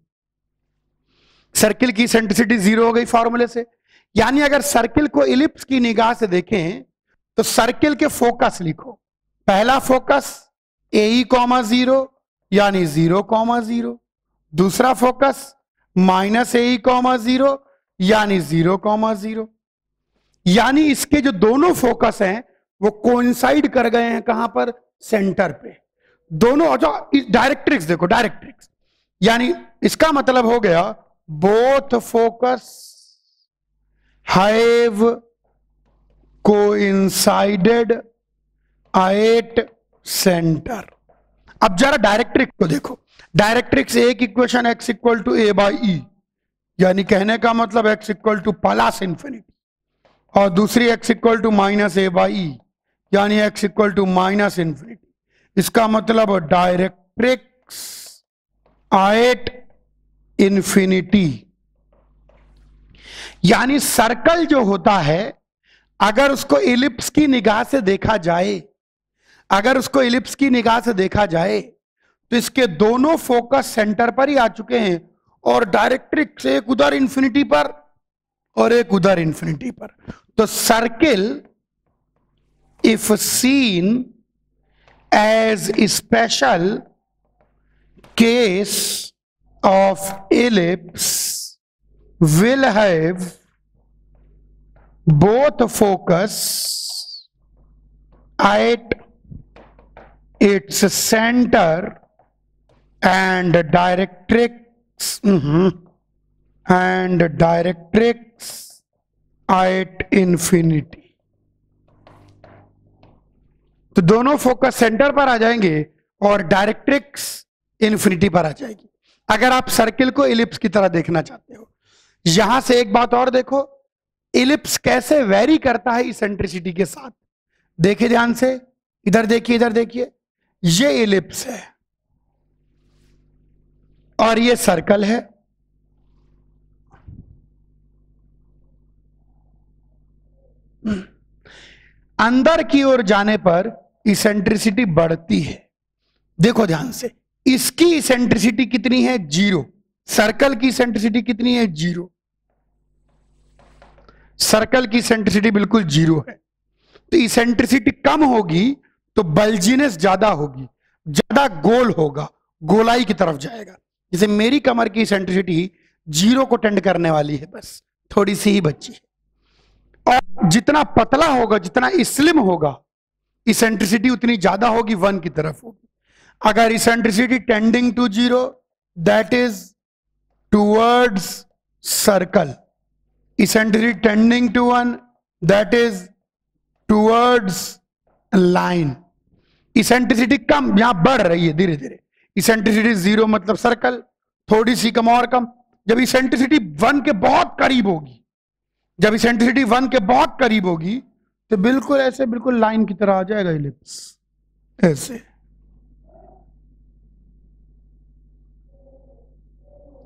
सर्किल की सेंट्रिसिटी ज़ीरो हो गई फॉर्मूले से। यानी अगर सर्किल को इलिप्स की निगाह से देखें तो सर्किल के फोकस लिखो। पहला फोकस ए कॉमा ज़ीरो यानी ज़ीरो कॉमा ज़ीरो दूसरा focus minus A comma zero यानी ज़ीरो कॉमा ज़ीरो यानी इसके जो दोनों फोकस हैं, वो कोइंसाइड कर गए हैं कहाँ पर? सेंटर पे। दोनों डायरेक्ट्रिक्स देखो डायरेक्ट्रिक्स यानी इसका मतलब हो गया both focus have coincided at center. अब जरा डायरेक्ट्रिक्स को देखो। डायरेक्ट्रिक्स एक equation x equal to a by e यानी कहने का मतलब x equal to plus infinity और दूसरी x equal to minus a by e यानी x equal to minus infinity इसका मतलब डायरेक्ट्रिक्स आएट इन्फिनिटी यानी सर्कल जो होता है, अगर उसको इलिप्स की निगाह से देखा जाए, अगर उसको इलिप्स की निगाह से देखा जाए तो इसके दोनों फोकस सेंटर पर ही आ चुके हैं और डायरेक्ट्रिक्स एक उधर इंफिनिटी पर और एक उधर इंफिनिटी पर। तो circle if seen as special case of ellipse will have both focus at its center and directrix mm-hmm, and directrix at infinity तो दोनों फोकस सेंटर पर आ जाएँगे और डायरेक्ट्रिक्स इन्फिनिटी पर आ जाएगी अगर आप सर्किल को इलिप्स की तरह देखना चाहते हो, यहाँ से एक बात और देखो, इलिप्स कैसे वेरी करता है इसेंट्रिसिटी के साथ। देखिए ध्यान से, इधर देखिए इधर देखिए, ये इलिप्स है। और ये सर्कल है। अंदर की ओर जाने पर इसेंट्रिसिटी बढ़ती है। देखो ध्यान से इसकी इसेंट्रिसिटी कितनी है? ज़ीरो सर्कल की सेंट्रिसिटी कितनी है? ज़ीरो सर्कल की सेंट्रिसिटी बिल्कुल ज़ीरो है। तो इसेंट्रिसिटी कम होगी तो बल्जीनेस ज़्यादा होगी। ज़्यादा गोल होगा, गोलाई की तरफ़ जाएगा। जैसे मेरी कमर की सेंट्रिसिटी ज़ीरो को टेंड करने वाली है बस। थोड़ी सी ही बच्ची है। और जितना पतला होगा, जितना स्लिम होगा इसेंट्रिसिटी उतनी ज़्यादा होगी वन की तरफ़ होगी। अगर eccentricity tending to zero that is towards circle eccentricity tending to one that is towards line eccentricity कम, यहाँ बढ़ रही है धीरे धीरे। इसेंट्रिसिटी ज़ीरो मतलब सर्कल थोड़ी सी कम और कम। जब इसेंट्रिसिटी वन के बहुत करीब होगी, जब इसेंट्रिसिटी वन के बहुत करीब होगी तो बिल्कुल ऐसे, बिल्कुल लाइन की तरह आ जाएगा इलिप्स ऐसे।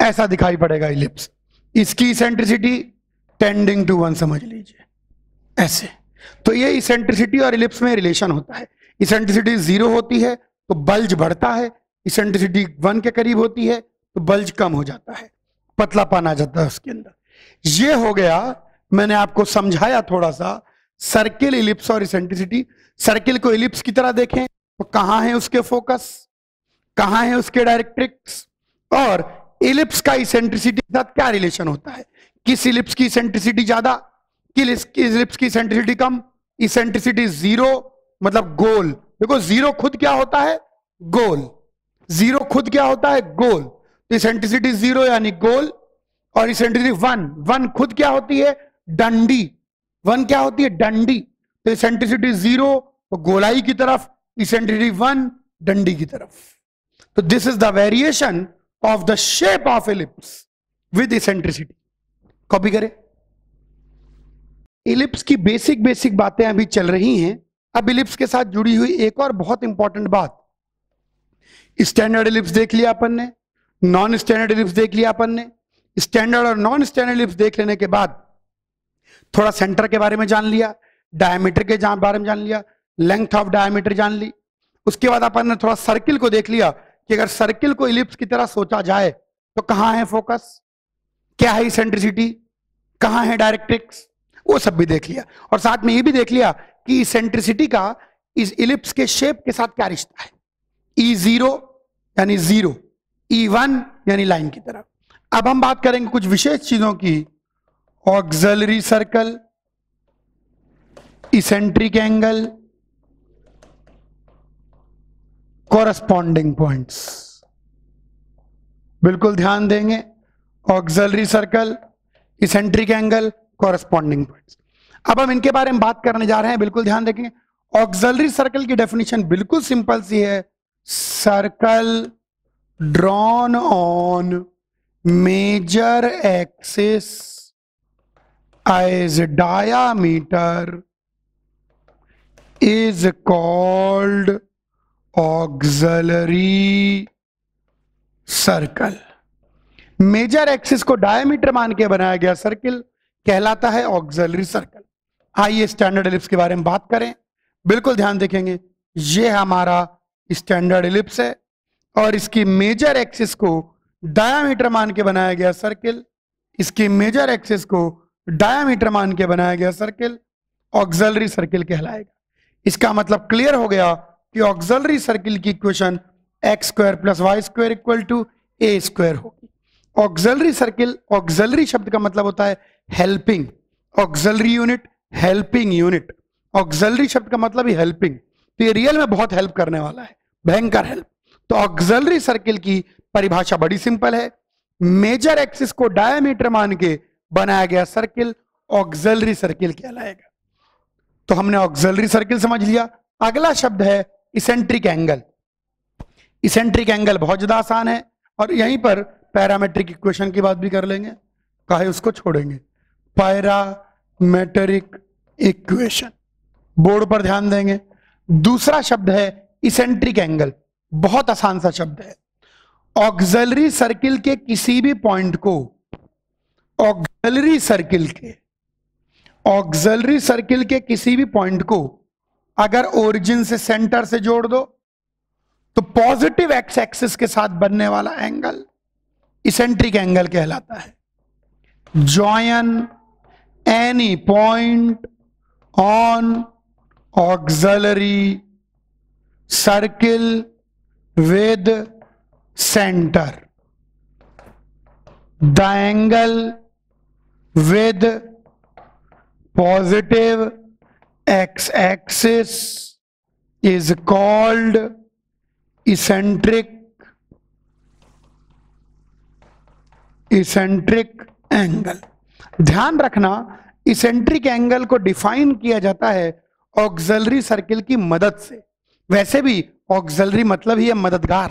ऐसा दिखाई पड़ेगा इलिप्स। इसकी इसेंट्रिसिटी टेंडिंग टू वन समझ लीजिए। ऐसे। तो ये इसेंट्रिसिटी और इलिप्स में रिलेशन होता है। इसेंट्रिसिटी ज़ीरो होती है तो बल्ज बढ़ता है। इसेंट्रिसिटी वन के करीब होती है तो बल्ज कम हो जाता है। पतला पान जाता है उसके अंदर। ये हो गया, मैंने आपको समझाया थोड़ा सा सर्किल इलिप्स और इसेंट्रिसिटी सर्किल को इलिप्स की तरह देखें तो कहाँ है उसके फोकस कहाँ है उसके डायरेक्ट्रिक्स और इलिप्स का इसेंट्रिसिटी के साथ क्या रिलेशन होता है? किस इलिप्स की सेंट्रिसिटी ज़्यादा? किस इलिप्स की सेंट्रिसिटी कम? इसेंट्रिसिटी ज़ीरो मतलब गोल। देखो ज़ीरो खुद क्या होता है? गोल। ज़ीरो खुद क्या होता है? गोल। तो इसेंट्रिसिटी ज़ीरो यानी गोल और इसेंट्रिसिटी वन वन खुद क्या होती है? डंडी। वन क्या होती है? डंडी। तो इसेंट्रिसिटी ज़ीरो तो गोलाई की तरफ़ इसेंट्रिसिटी वन डंडी की तरफ़। तो this is the variation of the shape of ellipse with eccentricity copy करें। इलिप्स की बेसिक बेसिक बातें अभी चल रही हैं। अब इलिप्स के साथ जुड़ी हुई एक और बहुत इंपॉर्टेंट बात। स्टैंडर्ड इलिप्स देख लिया अपन ने। नॉन स्टैंडर्ड इलिप्स देख लिया अपन ने। स्टैंडर्ड और नॉन स्टैंडर्ड इलिप्स देख लेने के बाद थोड़ा सेंटर के बारे में जान लिया डायमीटर के बारे में जान लिया लेंथ ऑफ़ डायमीटर जान ली। उसके बाद अपन ने थोड़ा सर्किल को देख लिया। कि अगर सर्किल को इलिप्स की तरह सोचा जाए तो कहाँ है फोकस? क्या है सेंट्रिसिटी कहाँ है डायरेक्ट्रिक्स? वो सब भी देख लिया। और साथ में ये भी देख लिया कि सेंट्रिसिटी का इस इलिप्स के शेप के साथ क्या रिश्ता है? ई e ज़ीरो यानी ज़ीरो ई वन यानी लाइन की तरफ़ अब हम बात करेंगे कुछ विशेष चीज़ों की। Auxiliary circle, eccentric angle corresponding points बिल्कुल ध्यान देंगे। Auxiliary circle eccentric angle corresponding points अब हम इनके बारे में बात करने जा रहे हैं। बिल्कुल ध्यान देखेंगे ऑक्सलरी सर्कल की डेफिनेशन बिल्कुल सिंपल सी है। Circle drawn on major axis as diameter is called auxiliary circle major axis को डायमीटर मान के बनाया गया सर्किल कहलाता है ऑक्सलरी सर्कल आइए स्टैंडर्ड एलिप्स के बारे में बात करें। बिल्कुल ध्यान देखेंगे, ये हमारा स्टैंडर्ड एलिप्स है और इसकी मेजर एक्सिस को डायामीटर मान के बनाया गया सर्किल इसकी मेजर एक्सिस को डायामीटर मान के बनाया गया सर्किल ऑक्सलरी सर्किल कहलाएगा। इसका मतलब क्लियर हो गया कि ऑक्सलरी सर्किल की equation X square plus Y square equal to A square होगी ऑक्सलरी सर्किल ऑक्सलरी शब्द का मतलब होता है helping auxiliary unit helping unit auxiliary शब्द का मतलब ही हेल्पिंग तो ये रियल में बहुत हेल्प करने वाला है। भयंकर हेल्प तो ऑक्सलरी सर्किल की परिभाषा बड़ी सिंपल है। मेजर एक्सिस को डायमीटर मान के बनाया गया सर्किल ऑक्सलरी सर्किल कहलाएगा। तो हमने ऑक्सलरी सर्किल समझ लिया। अगला शब्द है इसेंट्रिक एंगल इसेंट्रिक एंगल बहुत ज़्यादा आसान है और यहीं पर पैरामेट्रिक इक्वेशन की बात भी कर लेंगे। कहे उसको छोड़ेंगे। पैरामेट्रिक इक्वेशन बोर्ड पर ध्यान देंगे। दूसरा शब्द है इसेंट्रिक एंगल बहुत आसान सा शब्द है। ऑक्सलरी सर्किल के किसी भी पॉइंट को ऑक्सलरी सर्किल के ऑक्सलरी सर्किल के किसी भी पॉइंट को अगर ओरिजिन से सेंटर से जोड़ दो तो पॉजिटिव एक्स एक्सिस के साथ बनने वाला एंगल इसेंट्रिक एंगल कहलाता है। Join any point on auxiliary circle with centre the angle with positive x-axis is called eccentric eccentric angle ध्यान रखना इसेंट्रिक एंगल को डिफाइन किया जाता है ऑक्सलरी सर्किल की मदद से। वैसे भी ऑक्सलरी मतलब ही है मददगार।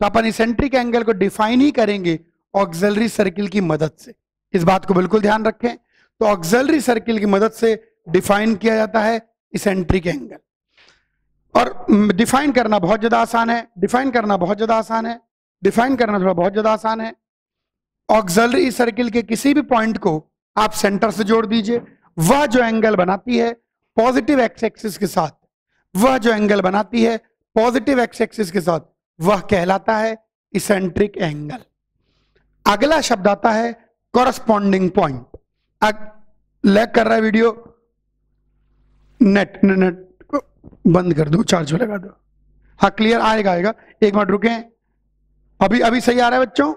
तो अपन इसेंट्रिक एंगल को डिफाइन ही करेंगे ऑक्सलरी सर्किल की मदद से। इस बात को बिल्कुल ध्यान रखें। तो ऑक्सलरी सर्किल की मदद से डिफाइन किया जाता है इसेंट्रिक एंगल। और डिफाइन करना बहुत ज़्यादा आसान है, डिफाइन करना बहुत ज़्यादा आसान है, डिफाइन करना थोड़ा बहुत ज़्यादा आसान है। ऑक्सलरी सर्किल के किसी भी पॉइंट को आप सेंटर से जोड़ दीजिए, वह जो एंगल बनाती है पॉजिटिव एक्स एक्सिस के साथ, वह जो एंगल बनाती है पॉजिटिव एक्स एक्सिस के साथ, वह कहलाता है इसेंट्रिक एंगल। अगला शब्द आता है कॉरस्पॉन्डिंग पॉइंट लैग कर रहा है वीडियो? नेट नेट बंद कर दो चार्ज लगा दो। हाँ क्लियर आएगा आएगा। एक मिनट रुके। अभी अभी सही आ रहा है बच्चों?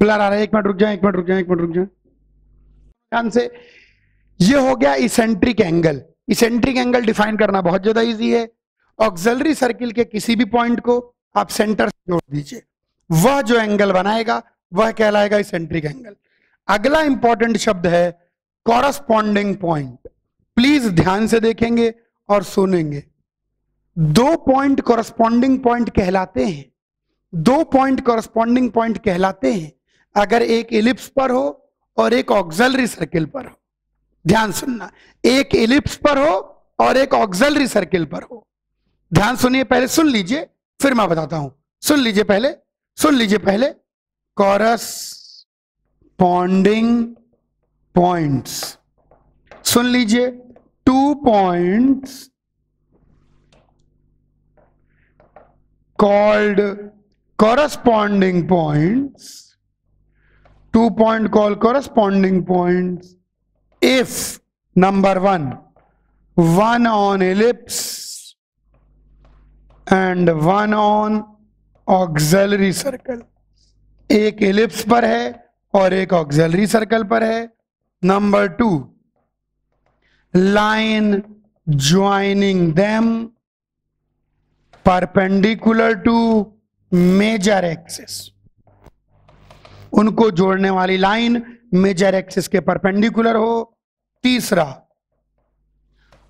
ब्लर आ रहा है। एक मिनट रुक जाए, एक मिनट रुक जाए, एक मिनट रुक जाए। ध्यान से। ये हो गया eccentric angle eccentric angle define करना बहुत ज़्यादा इजी है। ऑक्सलरी सर्किल के किसी भी पॉइंट को आप सेंटर से जोड़ दीजिए। वह जो एंगल बनाएगा, वह कहलाएगा इसेंट्रिक एंगल अगला इंपॉर्टेंट शब्द है कॉरस्पॉन्डिंग पॉइंट प्लीज़ ध्यान से देखेंगे और सुनेंगे। दो पॉइंट कॉरस्पॉन्डिंग पॉइंट कहलाते हैं। दो पॉइंट कॉरस्पॉन्डिंग पॉइंट कहलाते हैं। अगर एक इलिप्स पर हो और एक ऑक्सलरी सर्किल पर हो। ध्यान सुनना। एक इलिप्स पर हो और एक ऑक्सलरी सर्किल पर हो। ध्यान सुनिए पहले, सुन लीजिए, फिर मैं बताता हूँ। सुन लीजिए पहले, सुन लीजिए पहले। बॉन्डिंग पॉइंट सुन लीजिए two point called corresponding point two point call corresponding point if number one one on ellipse and one on auxiliary circle एक एलिप्स पर है और एक ऑक्सिलरी सर्कल पर है। Number two line joining them perpendicular to major axis उनको जोड़ने वाली लाइन मेजर एक्सिस के परपेंडिकुलर हो। तीसरा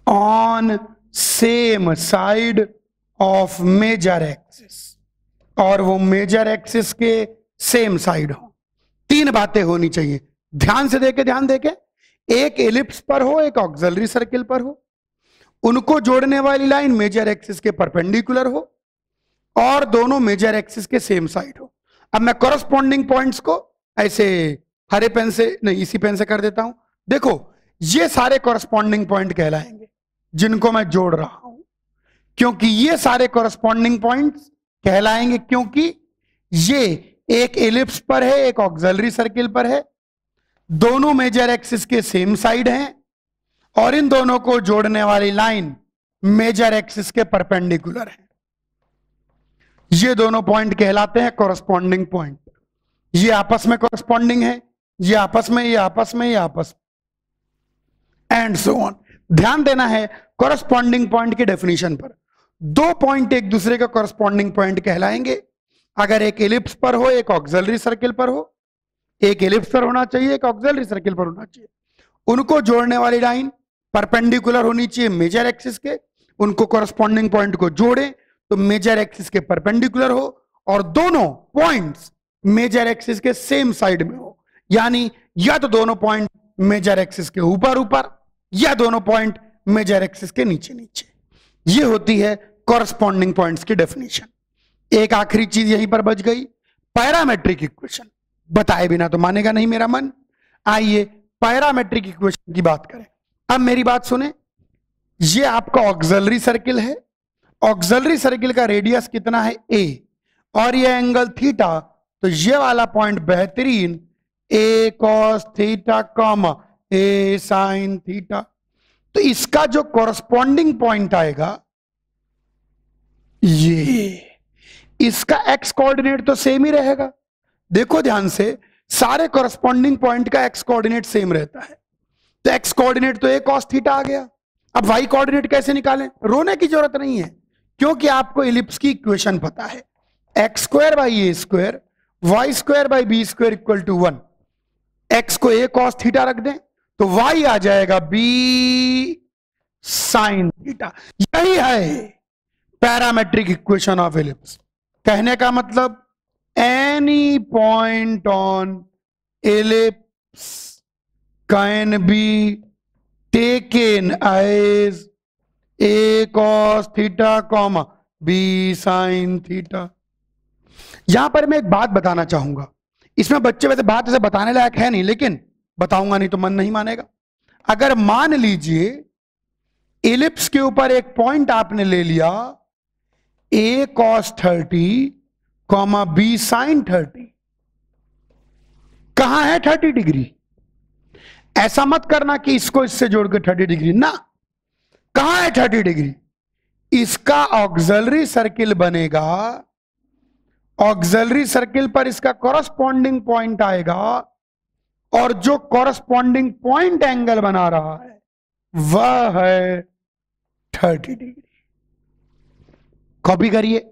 on same side of major axis और वो मेजर एक्सिस के सेम साइड हो। तीन बातें होनी चाहिए। ध्यान से देखे, ध्यान देके एक एलिप्स पर हो, एक ऑक्सलरी सर्किल पर हो। उनको जोड़ने वाली लाइन मेजर एक्सिस के परपेंडिकुलर हो और दोनों मेजर एक्सिस के सेम साइड हो। अब मैं कॉरस्पॉन्डिंग पॉइंट्स को ऐसे हरे पेन से, नहीं, इसी पेन से कर देता हूँ। देखो, ये सारे कॉरस्पॉन्डिंग पॉइंट कहलाएँगे, जिनको मैं जोड़ रहा हूँ। क्योंकि ये सारे कॉरस्पॉन्डिंग पॉइंट्स कहलाएँगे क्योंकि ये एक एलिप्स पर है, एक ऑक्सलरी सर्किल पर है। दोनों मेजर एक्सिस के सेम साइड हैं और इन दोनों को जोड़ने वाली लाइन मेजर एक्सिस के परपेंडिकुलर है। ये दोनों पॉइंट कहलाते हैं, कॉरस्पॉन्डिंग पॉइंट। ये आपस में कॉरस्पॉन्डिंग है, ये आपस में, ये आपस में, ये आपस एंड सो ऑन ध्यान देना है, कॉरस्पॉन्डिंग पॉइंट की डेफिनेशन पर। दो पॉइंट एक दूसरे का कॉरस्पॉन्डिंग पॉइंट कहलाएँगे अगर एक एलिप्स पर हो, एक ऑक्सलरी सर्किल पर हो, एक एलिप्स पर होना चाहिए, एक ऑक्सलरी सर्किल पर होना चाहिए। उनको जोड़ने वाली लाइन परपेंडिकुलर होनी चाहिए मेजर एक्सिस के, उनको कॉरस्पॉन्डिंग पॉइंट को जोड़े तो मेजर एक्सिस के परपेंडिकुलर हो, और दोनों पॉइंट्स मेजर एक्सिस के सेम साइड में हो। यानी या तो दोनों पॉइंट मेजर एक्सिस के ऊपर ऊपर, या दोनों पॉइंट मेजर एक्सिस के नीचे नीचे ये होती है कॉरस्पॉन्डिंग पॉइंट्स की डेफिनेशन एक आखिरी चीज़ यहीं पर बच गई, पैरामेट्रिक इक्वेशन। बताए बिना तो मानेगा नहीं मेरा मन। आइए, पैरामेट्रिक इक्वेशन की बात करें। अब मेरी बात सुने। ये आपका ऑक्सलरी सर्किल है। ऑक्सलरी सर्किल का रेडियस कितना है? ए और ये एंगल थीटा तो ये वाला पॉइंट बेहतरीन। A cos theta, comma a sin theta. तो इसका जो कॉरस्पॉन्डिंग पॉइंट आएगा, ये। इसका एक्स कोऑर्डिनेट तो सेम ही रहेगा। देखो ध्यान से, सारे कॉरस्पॉन्डिंग पॉइंट का एक्स कोऑर्डिनेट सेम रहता है। तो एक्स कोऑर्डिनेट तो ए कॉस थीटा आ गया। अब वाई कोऑर्डिनेट कैसे निकालें? रोने की ज़रूरत नहीं है, क्योंकि आपको इलिप्स की इक्वेशन पता है। X square by a square y square by b square equal to one x को ए कॉस थीटा रख दें तो वाई आ जाएगा बी साइन थीटा यही है पैरामेट्रिक इक्वेशन ऑफ़ इलिप्स कहने का मतलब any point on ellipse can be taken as a cos theta comma b sin theta यहाँ पर मैं एक बात बताना चाहूँगा। इसमें बच्चे वैसे बात ऐसे बताने लायक है नहीं, लेकिन बताऊँगा नहीं तो मन नहीं मानेगा। अगर मान लीजिए एलिप्स के ऊपर एक पॉइंट आपने ले लिया a cos thirty comma b sin thirty. कहाँ है थर्टी डिग्री? ऐसा मत करना कि इसको इससे जोड़कर थर्टी डिग्री। ना। कहाँ है थर्टी डिग्री? इसका ऑक्सलरी सर्किल बनेगा। ऑक्सलरी सर्किल पर इसका कॉरस्पॉन्डिंग पॉइंट आएगा। और जो कॉरस्पॉन्डिंग पॉइंट एंगल बना रहा है, वह है थर्टी डिग्री। कॉपी करिए।